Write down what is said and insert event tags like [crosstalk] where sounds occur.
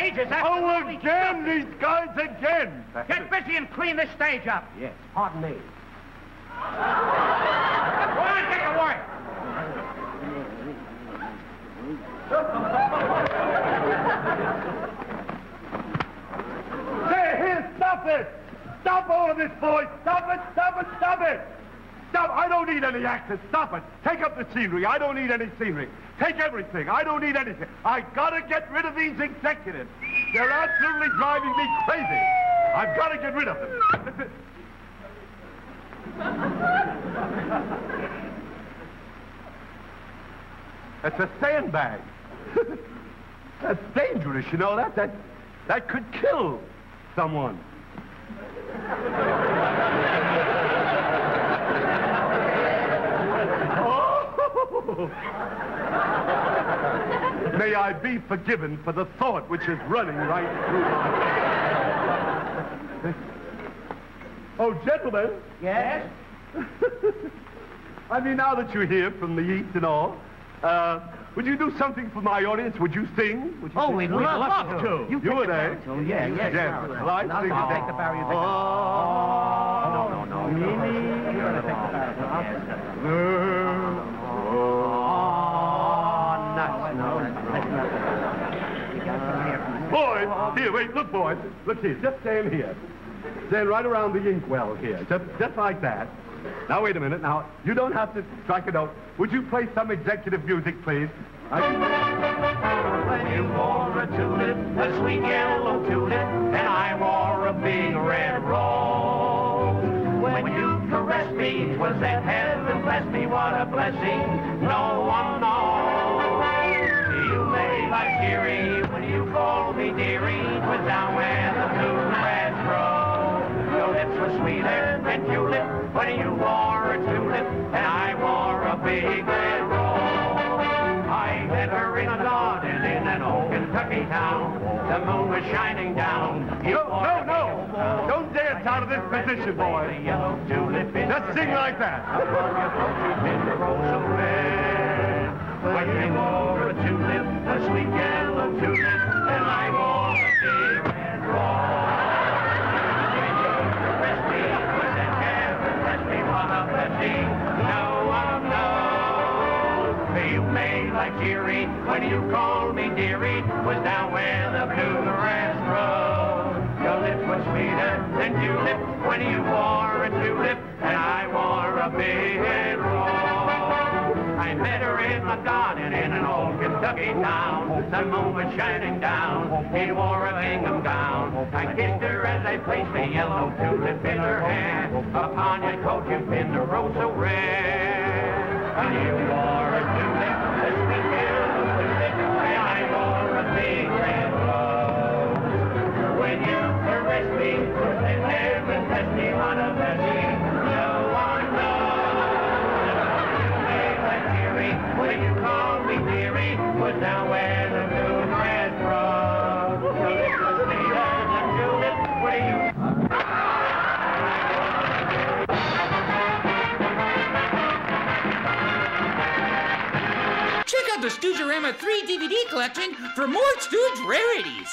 stage? Is that Oh, again, these guys again. Get busy and clean this stage up. Yes, pardon me. Go on, get to work. Say, here, stop it! Stop all of this, boys! Stop it, stop it, stop it! Stop! I don't need any actors. Stop it. Take up the scenery. I don't need any scenery. Take everything. I don't need anything. I gotta get rid of these executives. They're absolutely driving me crazy. I've gotta get rid of them. [laughs] That's a sandbag. [laughs] That's dangerous, you know that? That that could kill someone. [laughs] May I be forgiven for the thought which is running right through my... Oh, gentlemen. Yes? [laughs] I mean, now that you're here from the East and all, uh, would you do something for my audience? Would you sing? Would you Oh, sing? we'd love, love to. You, would, eh? Oh, yeah, yes. Yes. Well, I sing. you take the barrier. Oh, No, no, no. Me, me. You're gonna take the barrier. Boys, here, wait, look, boys. Look here, just stand here. Stand right around the inkwell here, just, just like that. Now, wait a minute. Now, you don't have to strike a note. Would you play some executive music, please? I... When you wore a tulip, a sweet yellow tulip, and I wore a big red rose. When you caressed me, was that heaven bless me? What a blessing, no one knows. You made life cheery when you dearie. Was down where the blue red grow. Your lips were sweeter than tulip when you wore a tulip, and I wore a big red rose. I met her in a garden in an old Kentucky town. The moon was shining down. You No, no, no. Don't dance out of this position, The boys. yellow tulip Just sing like that. Cheery when you called me dearie. Was down where the bluegrass grows. Your lips were sweeter than tulip when you wore a tulip, and I wore a big in garden in an old Kentucky town. The moon was shining down. He wore a gingham gown. I kissed her as I placed a yellow tulip in her hand. Upon your coat you pinned a rose so red. And you wore a tulip, Check out the Stooge-O-Rama 3 DVD collection for more Stooge rarities.